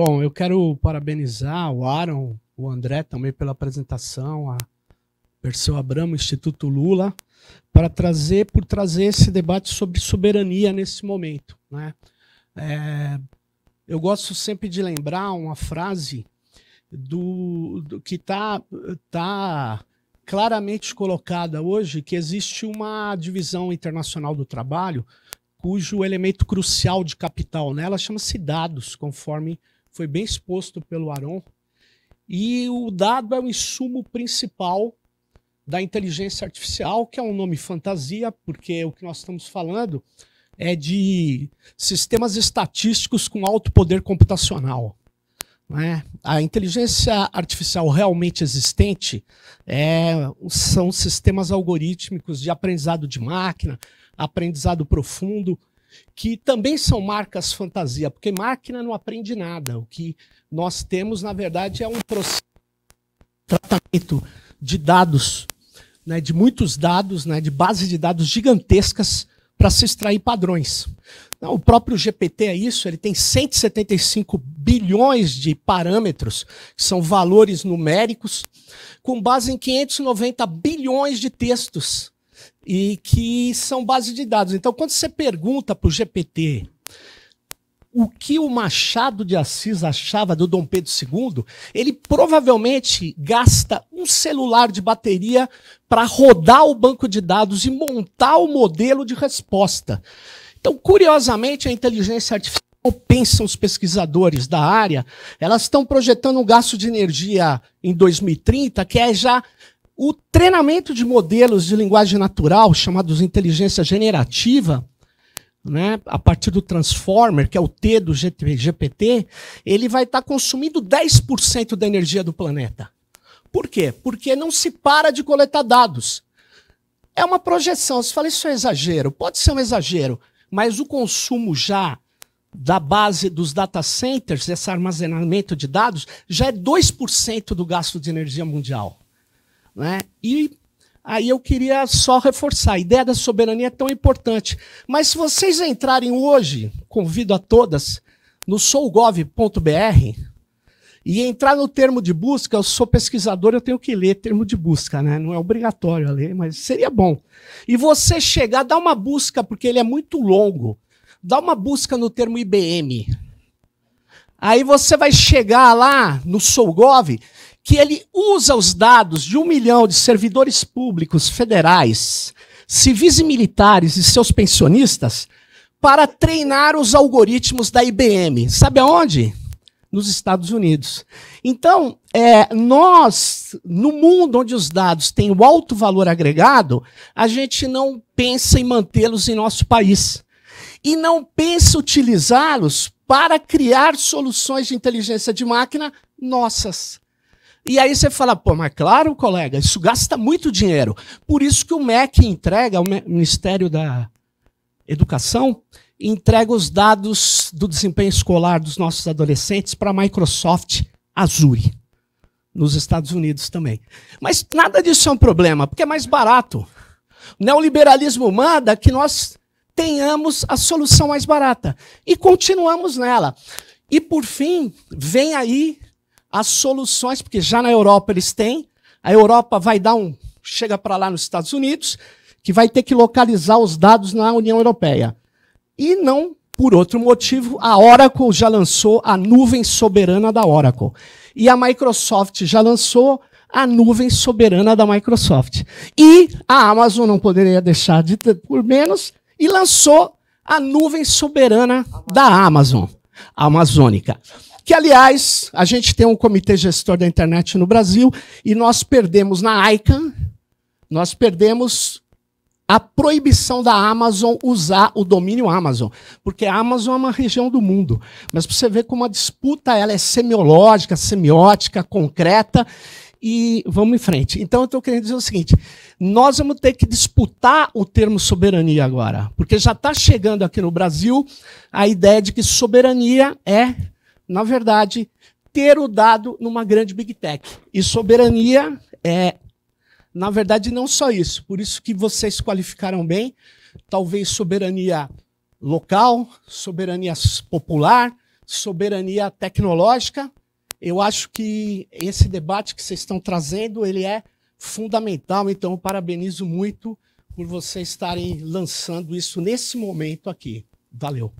Bom, eu quero parabenizar o Aaron, o André também pela apresentação, a Perseu Abramo, Instituto Lula, para trazer, por trazer esse debate sobre soberania nesse momento. Né? É, eu gosto sempre de lembrar uma frase do, do que está tá claramente colocada hoje, que existe uma divisão internacional do trabalho cujo elemento crucial de capital nela chama-se dados, conforme foi bem exposto pelo Aron. E o dado é o insumo principal da inteligência artificial, que é um nome fantasia, porque o que nós estamos falando é de sistemas estatísticos com alto poder computacional. Né? A inteligência artificial realmente existente é, são sistemas algorítmicos de aprendizado de máquina, aprendizado profundo, que também são marcas fantasia, porque máquina não aprende nada. O que nós temos, na verdade, é um processo de tratamento de dados, né, de muitos dados, né, de bases de dados gigantescas para se extrair padrões. O próprio GPT é isso, ele tem 175 bilhões de parâmetros, que são valores numéricos, com base em 590 bilhões de textos e que são bases de dados. Então, quando você pergunta para o GPT o que o Machado de Assis achava do Dom Pedro II, ele provavelmente gasta um celular de bateria para rodar o banco de dados e montar o modelo de resposta. Então, curiosamente, a inteligência artificial pensam os pesquisadores da área, elas estão projetando um gasto de energia em 2030 que é já o treinamento de modelos de linguagem natural, chamados inteligência generativa, né, a partir do Transformer, que é o T do GPT, ele vai estar tá consumindo 10% da energia do planeta. Por quê? Porque não se para de coletar dados. É uma projeção. Você fala, isso é exagero. Pode ser um exagero, mas o consumo já da base dos data centers, esse armazenamento de dados, já é 2% do gasto de energia mundial. Né? E aí eu queria só reforçar, a ideia da soberania é tão importante. Mas se vocês entrarem hoje, convido a todas, no sougov.br e entrar no termo de busca, eu sou pesquisador, eu tenho que ler termo de busca, né? Não é obrigatório ler, mas seria bom. E você chegar, dá uma busca, porque ele é muito longo. Dá uma busca no termo IBM. Aí você vai chegar lá no Sougov que ele usa os dados de um milhão de servidores públicos federais, civis e militares e seus pensionistas para treinar os algoritmos da IBM. Sabe aonde? Nos Estados Unidos. Então, é, nós, no mundo onde os dados têm o alto valor agregado, a gente não pensa em mantê-los em nosso país. E não pensa utilizá-los para criar soluções de inteligência de máquina nossas. E aí você fala, pô, mas claro, colega, isso gasta muito dinheiro. Por isso que o MEC entrega, o Ministério da Educação, entrega os dados do desempenho escolar dos nossos adolescentes para a Microsoft Azure, nos Estados Unidos também. Mas nada disso é um problema, porque é mais barato. O neoliberalismo manda que nós tenhamos a solução mais barata. E continuamos nela. E por fim, vem aí as soluções, porque já na Europa eles têm, a Europa vai dar um. chega para lá nos Estados Unidos, que vai ter que localizar os dados na União Europeia. E não por outro motivo, a Oracle já lançou a nuvem soberana da Oracle. E a Microsoft já lançou a nuvem soberana da Microsoft. E a Amazon não poderia deixar de ter por menos e lançou a nuvem soberana da Amazon, amazônica. Que, aliás, a gente tem um comitê gestor da internet no Brasil e nós perdemos na ICANN, nós perdemos a proibição da Amazon usar o domínio Amazon, porque a Amazon é uma região do mundo. Mas para você ver como a disputa ela é semiológica, semiótica, concreta, e vamos em frente. Então eu estou querendo dizer o seguinte: nós vamos ter que disputar o termo soberania agora, porque já está chegando aqui no Brasil a ideia de que soberania é na verdade, ter o dado numa grande big tech. E soberania é, na verdade, não só isso. Por isso que vocês qualificaram bem, talvez soberania local, soberania popular, soberania tecnológica. Eu acho que esse debate que vocês estão trazendo, ele é fundamental, então eu parabenizo muito por vocês estarem lançando isso nesse momento aqui. Valeu.